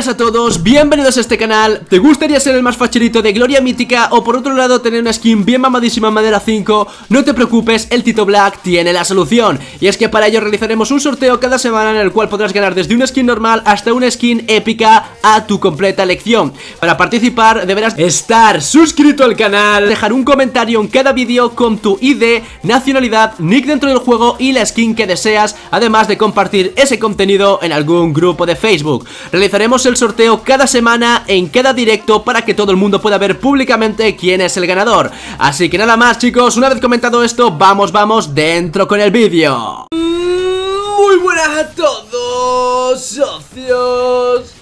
buenas a todos, bienvenidos a este canal. ¿Te gustaría ser el más facherito de Gloria Mítica o por otro lado tener una skin bien mamadísima en madera 5? No te preocupes, el Tito Black tiene la solución. Y es que para ello realizaremos un sorteo cada semana en el cual podrás ganar desde una skin normal hasta una skin épica a tu completa elección. Para participar deberás estar suscrito al canal, dejar un comentario en cada vídeo con tu ID, nacionalidad, nick dentro del juego y la skin que deseas Además de compartir ese contenido en algún grupo de Facebook. Realizaremos el sorteo cada semana en cada directo para que todo el mundo pueda ver públicamente quién es el ganador. Así que nada más chicos, una vez comentado esto, vamos, vamos dentro con el vídeo. Muy buenas a todos, socios.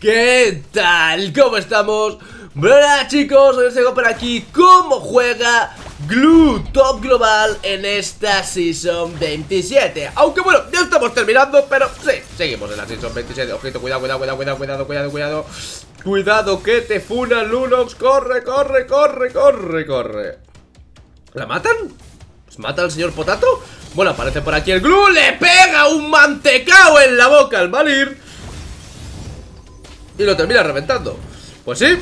¿Qué tal? ¿Cómo estamos? Bueno chicos, hoy os tengo por aquí cómo juega Glue Top Global en esta Season 27 Aunque bueno, ya estamos terminando, pero sí, seguimos en la Season 27 Ojito, cuidado, cuidado, cuidado, cuidado, cuidado, cuidado, cuidado. Que te funa Lunox, corre, corre, corre, corre, corre. ¿La matan? ¿Pues mata al señor Potato? Bueno, aparece por aquí el Glue, le pega un mantecao en la boca al Malir Y lo termina reventando. Pues sí.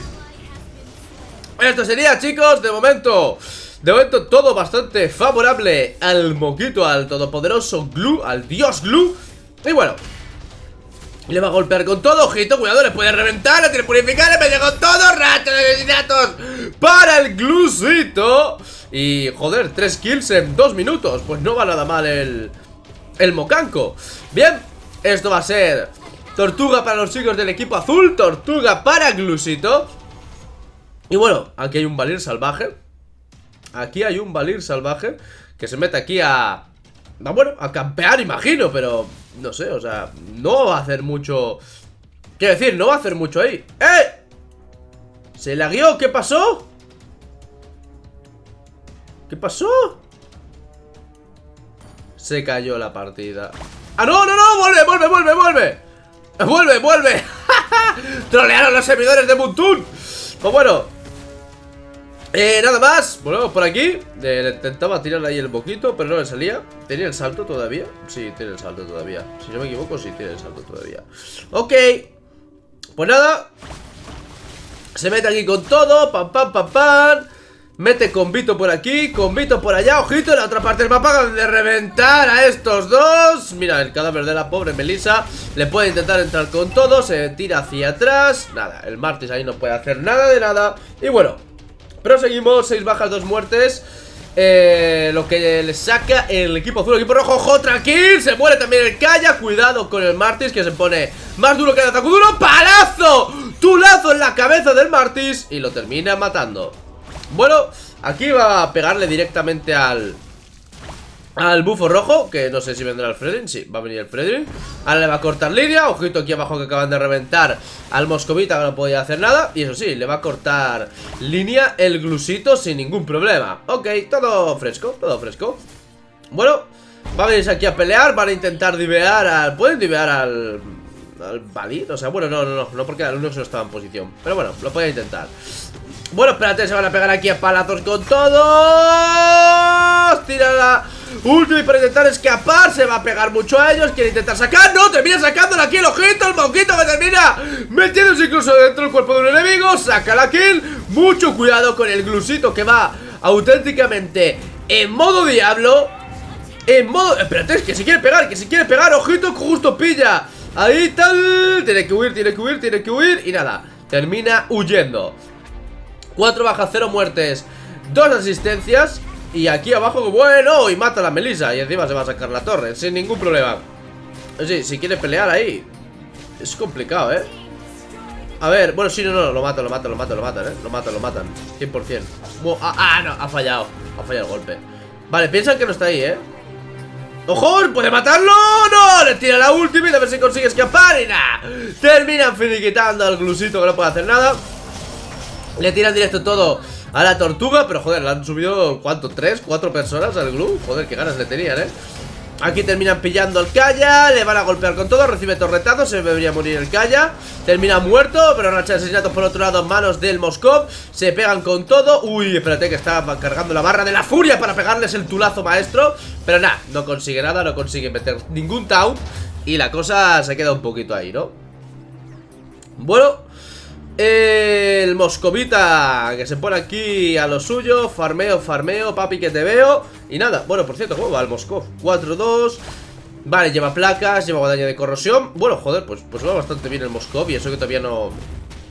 Esto sería, chicos, de momento De momento todo bastante favorable Al moquito, al todopoderoso Glue Al dios Glue Y bueno le va a golpear con todo, ojito, cuidado, le puede reventar, le tiene purificar, le pega con todo, rato de para el glusito. Y joder, tres kills en dos minutos, pues no va nada mal el, el mocanco. Bien, esto va a ser tortuga para los chicos del equipo azul, tortuga para glusito. Y bueno, aquí hay un Valir salvaje Aquí hay un Valir salvaje Que se mete aquí a... Bueno, a campear imagino, pero... No sé, o sea, no va a hacer mucho... Quiero decir, no va a hacer mucho ahí ¡Eh! ¿Se lagueó? ¿Qué pasó? ¿Qué pasó? Se cayó la partida ¡Ah, no, no, no! ¡Vuelve, vuelve, vuelve, vuelve! ¡Vuelve, vuelve! ¡Trolearon los servidores de Muntun! Pues bueno, eh, nada más, volvemos por aquí. Le intentaba tirar ahí el boquito Pero no le salía, ¿tenía el salto todavía? Sí, tiene el salto todavía. Si no me equivoco, sí, tiene el salto todavía. Ok. Pues nada. Se mete aquí con todo, pam, pam, pam, pam. Mete convito por aquí, convito por allá. Ojito, en la otra parte del mapa De reventar a estos dos. Mira, el cadáver de la pobre Melissa. Le puede intentar entrar con todo. Se tira hacia atrás. Nada, el Martis ahí no puede hacer nada de nada. Y bueno Proseguimos, 6 bajas, 2 muertes. Eh, lo que le saca el equipo azul, el equipo rojo, Jotra Kill, se muere también el Kaya, cuidado con el Martis que se pone más duro que el ataque duro, ¡palazo! Tulazo en la cabeza del Martis y lo termina matando. Bueno, aquí va a pegarle directamente al, al bufo rojo, que no sé si vendrá el Fredrin Sí, va a venir el Fredrin. Ahora le va a cortar línea, ojito aquí abajo que acaban de reventar Al Moscovita que no podía hacer nada. Y eso sí, le va a cortar línea el glusito sin ningún problema. Ok, todo fresco, todo fresco. Bueno, va a venirse aquí a pelear Van a intentar divear al... ¿Pueden divear al... al Valid? O sea, bueno, no, no, no, no porque el uno no estaba en posición Pero bueno, lo pueden intentar. Bueno, espérate, se van a pegar aquí a palazos con todos Último para intentar escapar Se va a pegar mucho a ellos Quiere intentar sacar ¡No! Termina sacándole aquí el ojito El moquito que termina Metiéndose incluso dentro del cuerpo de un enemigo Saca la kill Mucho cuidado con el glusito que va auténticamente en modo diablo En modo... Espérate, es que si quiere pegar Que si quiere pegar Ojito justo pilla Ahí tal Tiene que huir, tiene que huir, tiene que huir Y nada Termina huyendo 4 bajas, 0 muertes Dos asistencias y aquí abajo, bueno, y mata a la Melissa Y encima se va a sacar la torre, sin ningún problema Sí, si quiere pelear ahí Es complicado, ¿eh? A ver, bueno, sí, no, no, lo matan, lo matan, lo matan, lo matan, ¿eh? Lo matan, lo matan 100% ah, ah, no, ha fallado Ha fallado el golpe Vale, piensan que no está ahí, ¿eh? ¡Ojo! ¿Puede matarlo? ¡No! Le tira la última y a ver si consigue escapar y nada Terminan finiquitando al glusito que no puede hacer nada Le tiran directo todo a la tortuga Pero joder, le han subido, ¿cuánto? ¿Tres? ¿Cuatro personas al glue? Joder, qué ganas le tenían, ¿eh? Aquí terminan pillando el Kaya Le van a golpear con todo, recibe torretazo Se debería morir el Kaya Termina muerto, pero racha de asesinatos por otro lado manos del Moskov Se pegan con todo Uy, espérate que está cargando la barra de la furia Para pegarles el tulazo maestro Pero nada, no consigue nada, no consigue meter ningún taunt Y la cosa se queda un poquito ahí, ¿no? Bueno, el moscovita que se pone aquí a lo suyo, farmeo, farmeo, papi que te veo. Y nada, bueno, por cierto, ¿cómo va el Moscov? 4-2. Vale, lleva placas, lleva guadaña de corrosión. Bueno, joder, pues, pues va bastante bien el Moscov y eso que todavía no...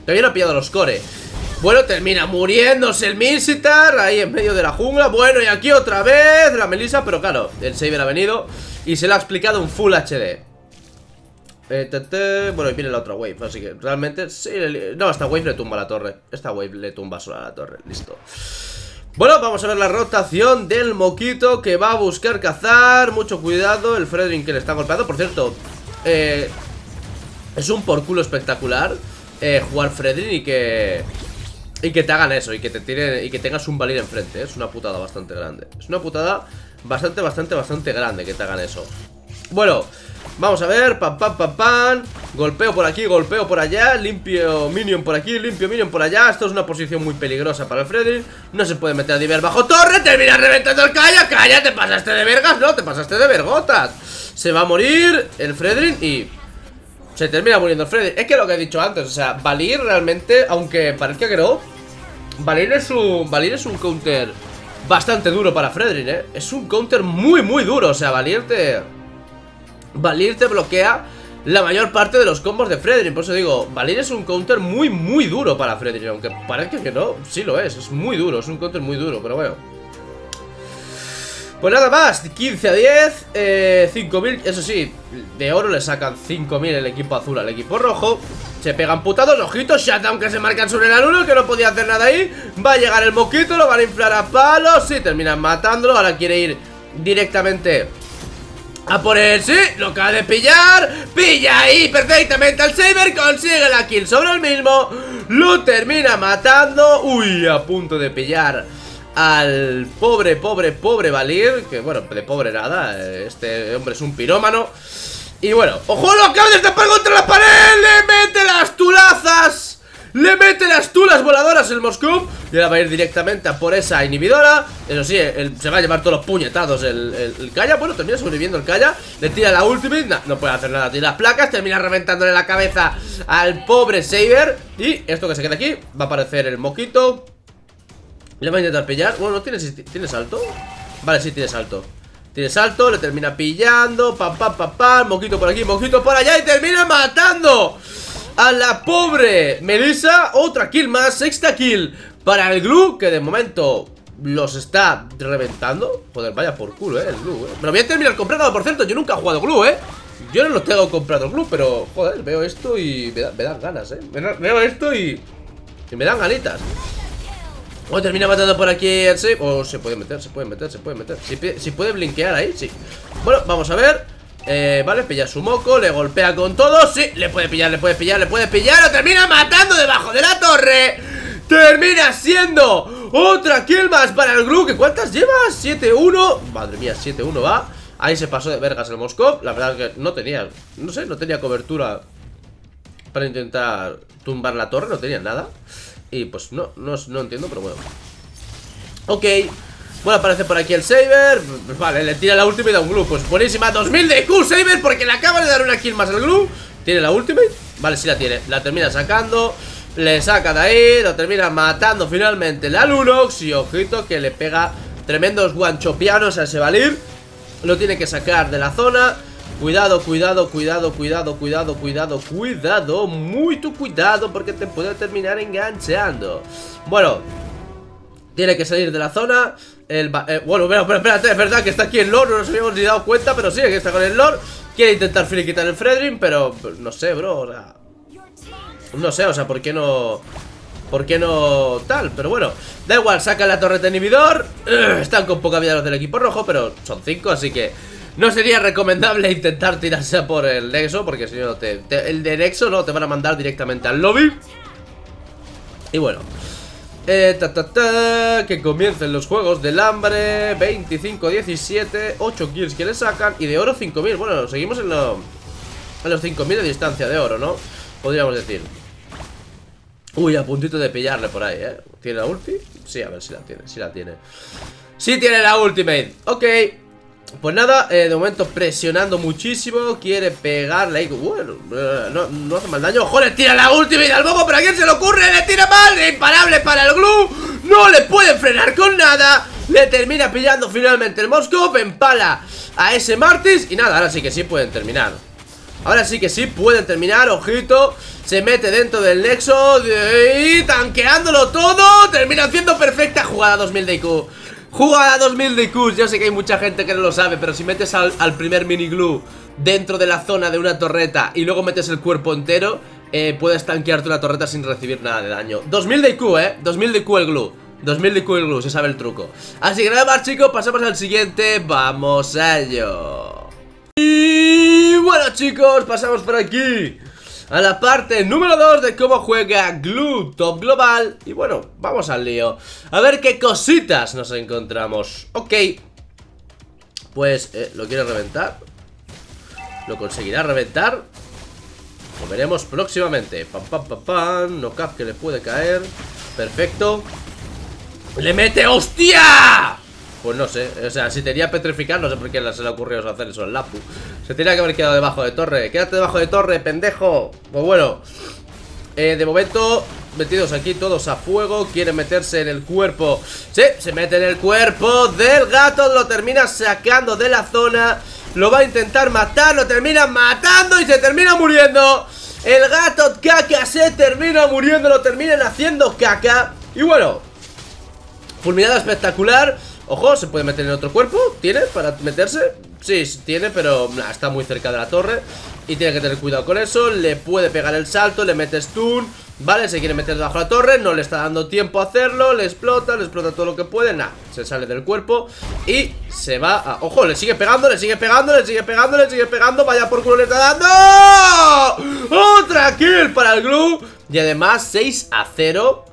Todavía no ha pillado los core. Bueno, termina muriéndose el Misitar ahí en medio de la jungla. Bueno, y aquí otra vez la Melissa, pero claro, el Saber ha venido y se le ha explicado un Full HD. Eh, bueno, y viene la otra wave, así que realmente sí, No, esta wave le tumba la torre. Esta wave le tumba sola la torre, listo. Bueno, vamos a ver la rotación del Moquito Que va a buscar cazar. Mucho cuidado, el Fredrin que le está golpeando. Por cierto, eh, es un por culo espectacular eh, Jugar Fredrin y que... Y que te hagan eso, y que te tiren, y que tengas un Valir enfrente, ¿eh? es una putada bastante grande. Es una putada bastante, bastante, bastante grande que te hagan eso. Bueno, Vamos a ver, pam, pam, pam, pam. Golpeo por aquí, golpeo por allá. Limpio minion por aquí, limpio minion por allá. Esto es una posición muy peligrosa para el Freddy No se puede meter a Diver bajo torre. Termina reventando el calla, calla, te pasaste de vergas. No, te pasaste de vergotas. Se va a morir el Fredrin y... Se termina muriendo el Freddy Es que lo que he dicho antes, o sea, Valir realmente Aunque parezca que no Valir es un, Valir es un counter Bastante duro para Fredrin, eh Es un counter muy, muy duro, o sea, Valir te... Valir te bloquea la mayor parte de los combos de Fredrin Por eso digo, Valir es un counter muy, muy duro para Fredrin Aunque parece que no, sí lo es, es muy duro, es un counter muy duro, pero bueno. Pues nada más, 15 a 10, eh, 5000, eso sí, de oro le sacan 5000 el equipo azul al equipo rojo. Se pegan putados, ojitos, shutdown que se marcan sobre el alumno que no podía hacer nada ahí. Va a llegar el moquito, lo van a inflar a palos, sí, terminan matándolo, ahora quiere ir directamente a por él, sí, lo acaba de pillar. Pilla ahí perfectamente al Saber Consigue la kill sobre el mismo. Lo termina matando. Uy, a punto de pillar Al pobre, pobre, pobre Valir Que bueno, de pobre nada Este hombre es un pirómano. Y bueno, ¡ojo! Lo acaba de destapar contra la pared Le mete las tulazas le mete las tulas voladoras el Moscú Y ahora va a ir directamente a por esa inhibidora. Eso sí, se va a llevar todos los puñetados el, el, Kaya. Bueno, termina sobreviviendo el Kaya. Le tira la ultimate, no puede hacer nada Tira las placas, termina reventándole la cabeza Al pobre Saber. Y esto que se queda aquí, va a aparecer el Moquito. Le va a intentar pillar. Bueno, ¿no tiene, tiene salto? Vale, sí tiene salto. Tiene salto, le termina pillando. Pam, pam, pam, pam. Moquito por aquí, moquito por allá. Y termina matando a la pobre Melissa. Otra kill más, sexta kill para el Glue Que de momento los está reventando. Joder, vaya por culo, eh, el Glue, eh. Me lo voy a terminar comprando, por cierto, yo nunca he jugado Glue, eh. Yo no lo tengo comprado Glue, pero, joder, veo esto y me, dan ganas, eh. Veo esto y, y me dan ganitas. O termina matando por aquí el O se puede meter, se puede meter, se puede meter. Si, si puede blinkear ahí, sí. Bueno, vamos a ver. Eh, vale, pilla su moco, le golpea con todo Sí, le puede pillar, le puede pillar, le puede pillar Lo termina matando debajo de la torre Termina siendo otra kill más para el Gru ¿Cuántas lleva? 7-1 Madre mía, 7-1 va. Ahí se pasó de vergas el Moscov La verdad es que no tenía, no sé, no tenía cobertura Para intentar tumbar la torre No tenía nada. Y pues no, no, no entiendo, pero bueno. Ok bueno, aparece por aquí el Saber. Vale, le tira la última y da un glue Pues buenísima, 2000 de Q Saber Porque le acaba de dar una kill más al glue ¿Tiene la ultimate? Vale, sí la tiene. La termina sacando Le saca de ahí Lo termina matando finalmente la Lunox Y ojito que le pega tremendos guanchopianos a ese Valir. Lo tiene que sacar de la zona. Cuidado, cuidado, cuidado, cuidado, cuidado, cuidado, cuidado Muy tu cuidado porque te puede terminar enganchando. Bueno Tiene que salir de la zona. El, eh, bueno, pero, espérate, es verdad que está aquí el Lord, no nos habíamos ni dado cuenta, pero sí, que está con el Lord. Quiere intentar filiquitar el Fredrin, pero no sé, bro, o sea... No sé, o sea, ¿por qué no...? ¿Por qué no tal? Pero bueno, da igual, saca la torre de inhibidor Están con poca vida los del equipo rojo, pero son cinco, así que no sería recomendable intentar tirarse por el Nexo Porque si no, te, el de Nexo no te van a mandar directamente al lobby Y bueno eh, ta, ta, ta, que comiencen los juegos del hambre 25-17 8 kills que le sacan Y de oro 5000 Bueno, seguimos en, lo, en los 5000 de distancia de oro, ¿no? Podríamos decir Uy, a puntito de pillarle por ahí, ¿eh? ¿Tiene la ulti? Sí, a ver si la tiene, si la tiene Sí tiene la ultimate, ok Pues nada, eh, de momento presionando muchísimo Quiere pegarle ahí Bueno, eh, no, hace mal daño ¡Ojo, le tira la última y al bobo! ¿Pero a quién se le ocurre? ¡Le tira mal! ¡Imparable para el glue! ¡No le pueden frenar con nada! Le termina pillando finalmente el Moskov Empala a ese Martis Y nada, ahora sí que sí pueden terminar Ahora sí que sí pueden terminar, ojito. Se mete dentro del Nexo Y tanqueándolo todo. Termina haciendo perfecta jugada 2000 de IQ Jugada 2000 de IQ Yo sé que hay mucha gente que no lo sabe Pero si metes al, primer mini glue Dentro de la zona de una torreta Y luego metes el cuerpo entero eh, Puedes tanquearte una torreta sin recibir nada de daño. 2000 de IQ, eh. 2000 de IQ el glue. 2000 de IQ el glue, se sabe el truco. Así que nada más chicos, pasamos al siguiente. Vamos a ello bueno chicos, pasamos por aquí a la parte número 2 de cómo juega Glue Top Global Y bueno, vamos al lío A ver qué cositas nos encontramos Ok Pues, eh, ¿lo quiere reventar? ¿Lo conseguirá reventar? Lo veremos próximamente Pam, pam, pam, pam No cap que le puede caer Perfecto ¡Le mete! ¡Hostia! Pues no sé, o sea, si tenía petrificar, no sé por qué se le ocurrió hacer eso al Lapu. Se tenía que haber quedado debajo de torre. Quédate debajo de torre, pendejo. Pues bueno, eh, de momento, metidos aquí todos a fuego. Quieren meterse en el cuerpo. Sí, se mete en el cuerpo del gato. Lo termina sacando de la zona. Lo va a intentar matar. Lo termina matando y se termina muriendo. El gato caca se termina muriendo. Lo terminan haciendo caca. Y bueno, fulminada espectacular. Ojo, ¿se puede meter en otro cuerpo? ¿Tiene para meterse? Sí, tiene, pero está muy cerca de la torre. Y tiene que tener cuidado con eso. Le puede pegar el salto, le mete stun Vale, se quiere meter debajo de la torre No le está dando tiempo a hacerlo Le explota, le explota todo lo que puede Nah, se sale del cuerpo Y se va a... Ojo, le sigue pegando, le sigue pegando Le sigue pegando, le sigue pegando Vaya por culo le está dando. ¡Otra kill para el Glue! Y además 6 a 0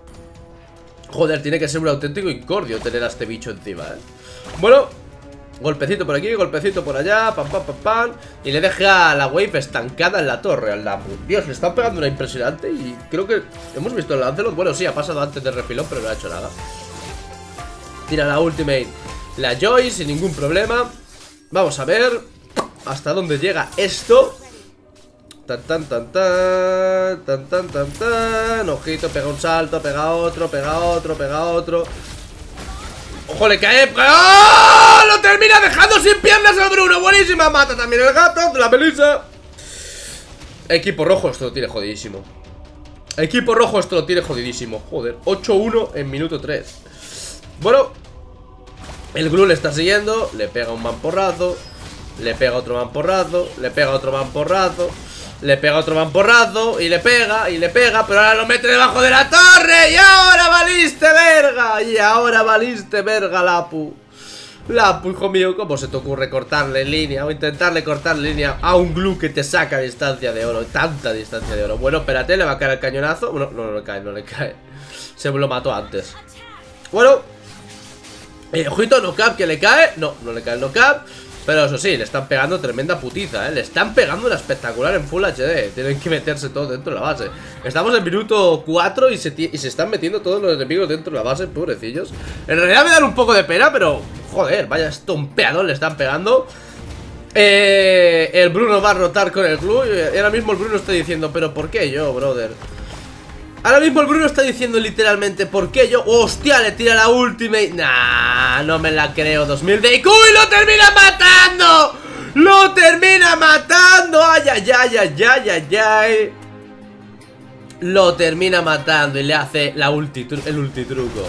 Joder, tiene que ser un auténtico incordio tener a este bicho encima, ¿eh? Bueno, golpecito por aquí, golpecito por allá, pam, pam, pam, pam. Y le deja la wave estancada en la torre al Damu Dios, le están pegando una impresionante y creo que hemos visto el Lancelot. Bueno, sí, ha pasado antes del refilón, pero no ha hecho nada. Tira la ultimate La Joy sin ningún problema. Vamos a ver hasta dónde llega esto. Tan tan tan tan tan tan tan tan. Ojito, pega un salto, pega otro, pega otro, pega otro ¡Ojo, le cae! ¡Oh! ¡Lo termina dejando sin piernas el Bruno! ¡Buenísima! Mata también el gato, la Melissa Equipo rojo, esto lo tiene jodidísimo Equipo rojo, esto lo tiene jodidísimo Joder, 8-1 en minuto 3 Bueno El Gru le está siguiendo Le pega un mamporrazo Le pega otro mamporrazo Le pega otro mamporrazo le pega otro mamporrazo y le pega y le pega, pero ahora lo mete debajo de la torre y ahora valiste verga. Y ahora valiste verga, Lapu. Lapu, hijo mío, ¿cómo se te ocurre cortarle línea o intentarle cortar línea a un glue que te saca distancia de oro? Tanta distancia de oro. Bueno, espérate, le va a caer el cañonazo. no, no le cae, no le cae. Se lo mató antes. Bueno. Eh, ojito, no cap que le cae. No, no le cae el no cap. Pero eso sí, le están pegando tremenda putiza, ¿eh? Le están pegando una espectacular en Full HD Tienen que meterse todos dentro de la base Estamos en minuto 4 y se, y se están metiendo todos los enemigos dentro de la base, pobrecillos En realidad me dan un poco de pena, pero... Joder, vaya estompeado le están pegando eh, el Bruno va a rotar con el club Y ahora mismo el Bruno está diciendo ¿Pero por qué yo, brother? Ahora mismo el Bruno está diciendo literalmente ¿Por qué yo? ¡Hostia! Le tira la ultimate Nah, no me la creo 2000 de IQ y lo termina matando ¡Lo termina matando! ¡Ay, ay, ay, ay, ay, ay, ay! Lo termina matando y le hace la ulti, el ultitruco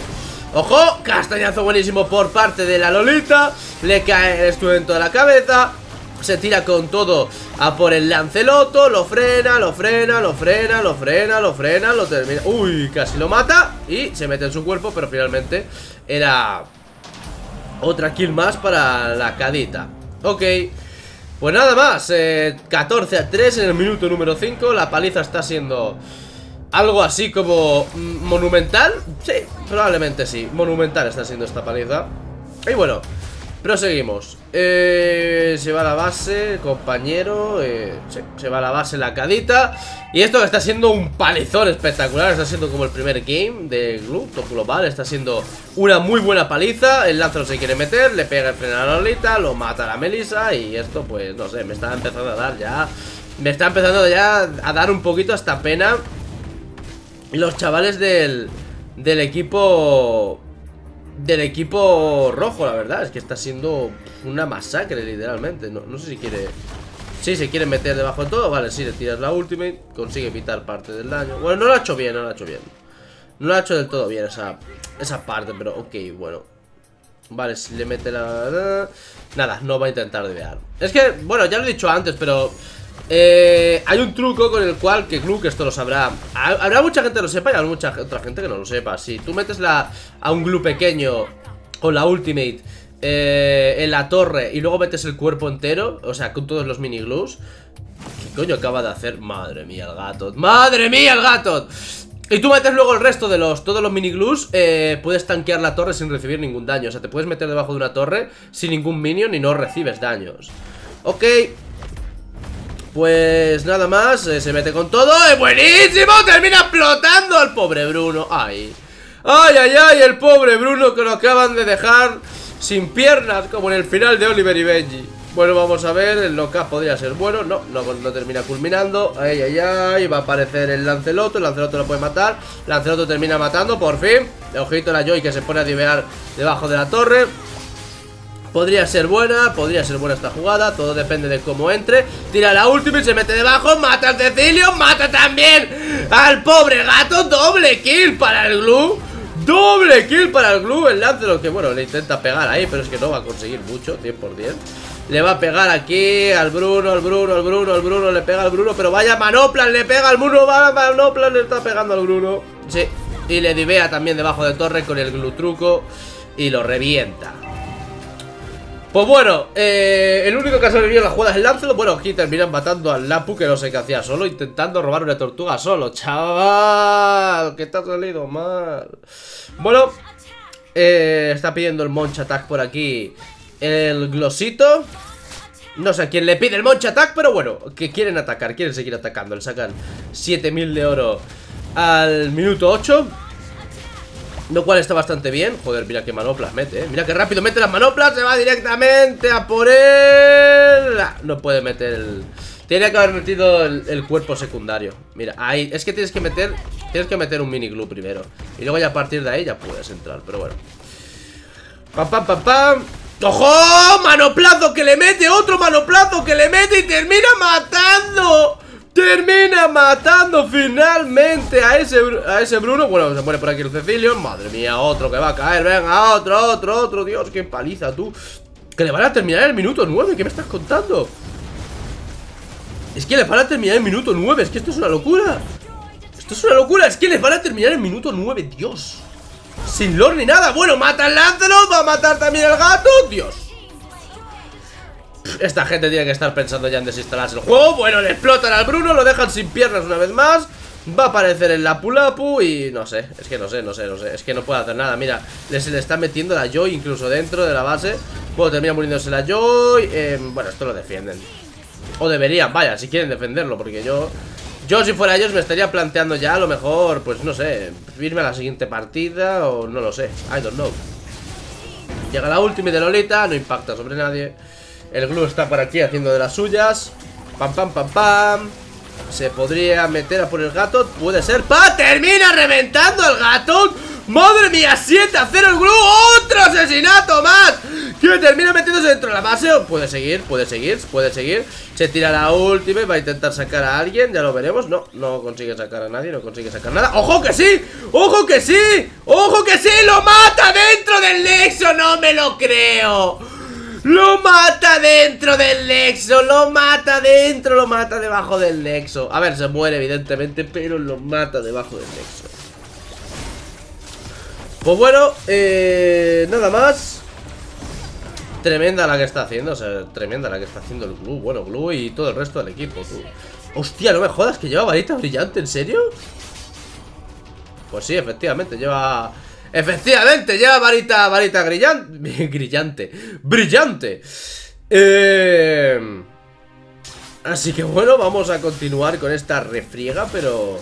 ¡Ojo! Castañazo buenísimo por parte de la Lolita Le cae el estudiante de la cabeza se tira con todo a por el Lanceloto Lo frena, lo frena, lo frena, lo frena, lo frena, lo termina. Uy, casi lo mata Y se mete en su cuerpo, pero finalmente Era otra kill más para la cadita. Ok Pues nada más, 14 eh, a 3 en el minuto número 5 La paliza está siendo algo así como monumental. Sí, probablemente sí Monumental está siendo esta paliza. Y bueno Proseguimos. Eh, Se va a la base, compañero eh, Se va a la base la cadita Y esto está siendo un palizón espectacular Está siendo como el primer game de Top global, está siendo una muy buena paliza El Lázaro se quiere meter, le pega el freno a la Lolita Lo mata a la Melissa Y esto pues no sé, me está empezando a dar ya Me está empezando ya a dar un poquito hasta pena Los chavales del, del equipo del equipo rojo, la verdad Es que está siendo una masacre, literalmente. No, sé si quiere... Sí, se quiere meter debajo de todo Vale, sí, le tiras la ultimate Consigue evitar parte del daño. Bueno, no lo ha hecho bien, no lo ha hecho bien. No lo ha hecho del todo bien esa, esa parte Pero ok, bueno. Vale, si le mete la... Nada, no va a intentar devear Es que, bueno, ya lo he dicho antes, pero... Eh, hay un truco con el cual que Gluck esto lo sabrá Habrá mucha gente que lo sepa y habrá mucha otra gente que no lo sepa. Si tú metes la, a un glue pequeño con la ultimate eh, en la torre y luego metes el cuerpo entero, o sea, con todos los mini glues ¿Qué coño acaba de hacer? Madre mía, el gato. ¡Madre mía, el gato! Y tú metes luego el resto de los, todos los mini glues eh, Puedes tanquear la torre sin recibir ningún daño. O sea, te puedes meter debajo de una torre sin ningún minion y no recibes daños. Ok, pues nada más, eh, se mete con todo ¡Es buenísimo! ¡Termina explotando al pobre Bruno! ¡Ay! ¡Ay, ay, ay! El pobre Bruno que lo acaban de dejar sin piernas Como en el final de Oliver y Benji Bueno, vamos a ver, el loca podría ser bueno No, no, no termina culminando ¡Ay, ay, ay! Va a aparecer el Lanceloto El Lanceloto lo puede matar Lanceloto termina matando, por fin Ojito la Joy que se pone a divear debajo de la torre Podría ser buena, podría ser buena esta jugada Todo depende de cómo entre. Tira la última y se mete debajo Mata al Cecilio, mata también Al pobre gato, doble kill para el Glue Doble kill para el Glue El lo que bueno, le intenta pegar ahí Pero es que no va a conseguir mucho, 100% Le va a pegar aquí al Bruno, al Bruno, al Bruno, al Bruno Le pega al Bruno, pero vaya Manoplan Le pega al Bruno, va Manoplan Le está pegando al Bruno. Sí, y le divea también debajo de torre con el Glue truco Y lo revienta pues bueno, eh, el único que ha sobrevivido en la jugada es el Lancelot Bueno, aquí terminan matando al Lapu que no sé qué hacía solo Intentando robar una tortuga solo Chaval, que te ha salido mal Bueno, eh, está pidiendo el Monch Attack por aquí El Glosito no sé a quién le pide el Monch Attack, pero bueno, que quieren atacar, quieren seguir atacando. Le sacan 7000 de oro al minuto 8. Lo cual está bastante bien Joder, mira qué manoplas mete, ¿eh? Mira qué rápido mete las manoplas Se va directamente a por él ah, No puede meter el... Tiene que haber metido el, cuerpo secundario Mira, ahí Es que tienes que meter Tienes que meter un mini glue primero Y luego ya a partir de ahí ya puedes entrar Pero bueno Pam, pam, pam, pam ¡Ojo! ¡Manoplazo que le mete! ¡Otro manoplazo que le mete! ¡Y termina matando! Termina matando finalmente a ese, a ese Bruno. Bueno, se pone por aquí el Cecilio Madre mía, otro que va a caer. Venga, otro, otro, otro. Dios, qué paliza tú. Que le van a terminar el minuto 9 ¿Qué me estás contando? Es que le van a terminar el minuto 9 Es que esto es una locura. Esto es una locura Es que les van a terminar el minuto 9 Dios. Sin lore ni nada. Bueno, mata al Lancelot Va a matar también al gato Dios esta gente tiene que estar pensando ya en desinstalarse el juego. Bueno, le explotan al Bruno, lo dejan sin piernas una vez más. Va a aparecer el Lapu Lapu y no sé, es que no sé, no sé, no sé. Es que no puede hacer nada, mira, se le está metiendo la Joy incluso dentro de la base. Bueno, termina muriéndose la Joy em, Bueno, esto lo defienden. O deberían, vaya, si quieren defenderlo Porque yo, yo si fuera ellos me estaría planteando ya a lo mejor, pues no sé Irme a la siguiente partida o no lo sé I don't know. Llega la última de Lolita, no impacta sobre nadie el glue está por aquí haciendo de las suyas. Pam, pam, pam, pam. Se podría meter a por el gato. Puede ser. ¡Pa! ¡Termina reventando el gato! ¡Madre mía! ¡7 a 0 el glue! ¡Otro asesinato más! Que termina metiéndose dentro de la base. Puede seguir, puede seguir, puede seguir. Se tira la última y va a intentar sacar a alguien. Ya lo veremos. No, no consigue sacar a nadie, no consigue sacar nada. ¡Ojo que sí! ¡Ojo que sí! ¡Ojo que sí! ¡Lo mata dentro del Nexo! ¡No me lo creo! ¡Lo mata dentro del Nexo! ¡Lo mata dentro! ¡Lo mata debajo del Nexo! A ver, se muere evidentemente, pero lo mata debajo del Nexo Pues bueno, eh, nada más Tremenda la que está haciendo, o sea, tremenda la que está haciendo el Glue Bueno, Glue y todo el resto del equipo, tú Hostia, no me jodas, que lleva varita brillante, ¿en serio? Pues sí, efectivamente, lleva Efectivamente, lleva varita, varita brillante. Brillante. Brillante. Eh... Así que bueno, vamos a continuar con esta refriega, pero...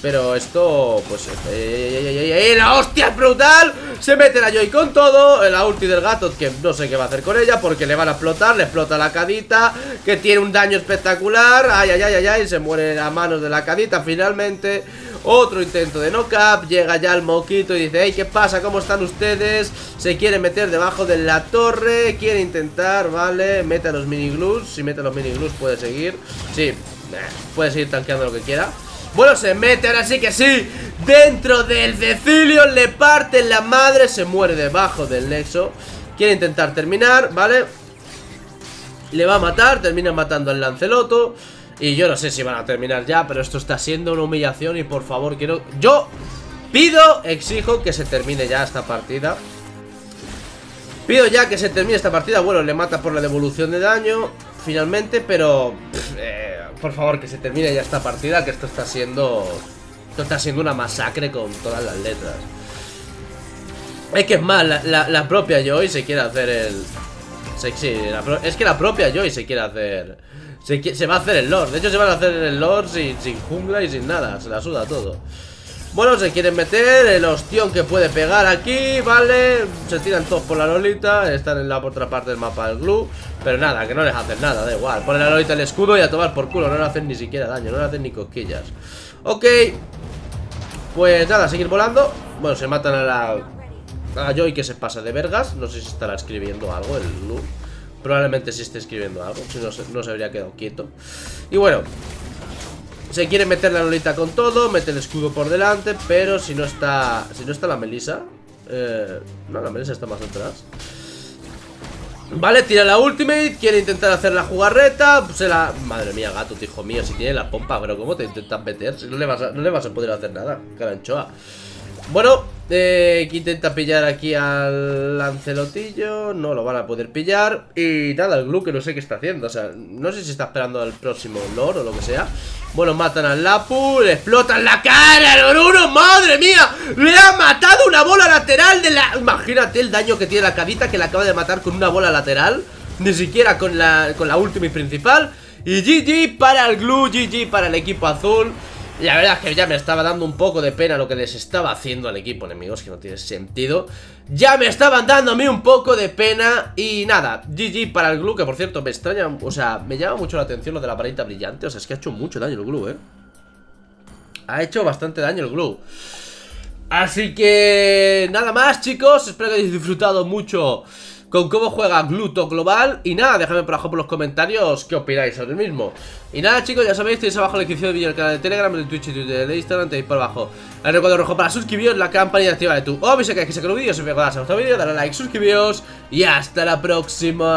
Pero esto, pues... ¡Eh, la hostia es brutal! Se mete la Joy con todo La ulti del gato, que no sé qué va a hacer con ella Porque le van a explotar, le explota la cadita Que tiene un daño espectacular Ay, ay, ay, ay, ay, se muere a manos de la cadita Finalmente otro intento de knock-up Llega ya el moquito y dice Hey, ¿qué pasa? ¿Cómo están ustedes? Se quiere meter debajo de la torre Quiere intentar, vale Mete a los mini glues Si mete a los mini glues puede seguir Sí, puede seguir tanqueando lo que quiera bueno, se mete, ahora sí que sí Dentro del Cecilio Le parte la madre, se muere debajo del nexo Quiere intentar terminar, ¿vale? Le va a matar, termina matando al Lanceloto y yo no sé si van a terminar ya, pero esto está siendo una humillación y por favor quiero... Yo pido, exijo que se termine ya esta partida. Pido ya que se termine esta partida. Bueno, le mata por la devolución de daño, finalmente, pero... Eh, por favor, que se termine ya esta partida, que esto está siendo... Esto está siendo una masacre con todas las letras. Es que es más, la, propia Joy se quiere hacer el... Sí, es que la propia Joy se quiere hacer se, va a hacer el Lord. De hecho, se van a hacer el Lord sin, jungla y sin nada. Se la suda todo. Bueno, se quieren meter el ostión que puede pegar aquí, ¿vale? Se tiran todos por la Lolita Están en la otra parte del mapa del Glue Pero nada, que no les hacen nada, da igual Ponen la Lolita el escudo y a tomar por culo No le hacen ni siquiera daño, no le hacen ni cosquillas Ok Pues nada, seguir volando Bueno, se matan a la... A Joy que se pasa de vergas No sé si estará escribiendo algo el Glue Probablemente sí esté escribiendo algo Si no, no se habría quedado quieto Y bueno se quiere meter la Lolita con todo, mete el escudo por delante, pero si no está. Si no está la Melisa. Eh, no, la Melisa está más atrás. Vale, tira la ultimate, quiere intentar hacer la jugarreta. Se la. Madre mía, gato, hijo mío, si tiene la pompa, pero ¿cómo te intentas meter? No le vas a, no le vas a poder hacer nada, caranchoa. Bueno, eh, intenta pillar aquí al Lancelotillo No lo van a poder pillar. Y nada, el Glue que no sé qué está haciendo O sea, no sé si está esperando al próximo Lord o lo que sea. Bueno, matan al Lapu Le explotan la cara al uno ¡Madre mía! Le ha matado una bola lateral de la... Imagínate el daño que tiene la cadita Que le acaba de matar con una bola lateral Ni siquiera con la, con la última y principal. Y GG para el Glue GG para el equipo azul la verdad es que ya me estaba dando un poco de pena lo que les estaba haciendo al equipo enemigos, que no tiene sentido. Ya me estaban dando a mí un poco de pena y nada, GG para el glue, que por cierto me extraña, o sea, me llama mucho la atención lo de la varita brillante, o sea, es que ha hecho mucho daño el glue, eh. Ha hecho bastante daño el glue. Así que nada más chicos, espero que hayáis disfrutado mucho con cómo juega Gluto Global. Y nada, déjame por abajo por los comentarios qué opináis sobre el mismo. Y nada, chicos, ya sabéis, tenéis abajo la descripción del vídeo, el canal de Telegram, de Twitch y Twitter, de Instagram, tenéis por abajo el recuadro rojo para suscribiros, la campanilla activa de tu o si que sacar un vídeo, si os a otro vídeo, dale like, suscribiros y hasta la próxima.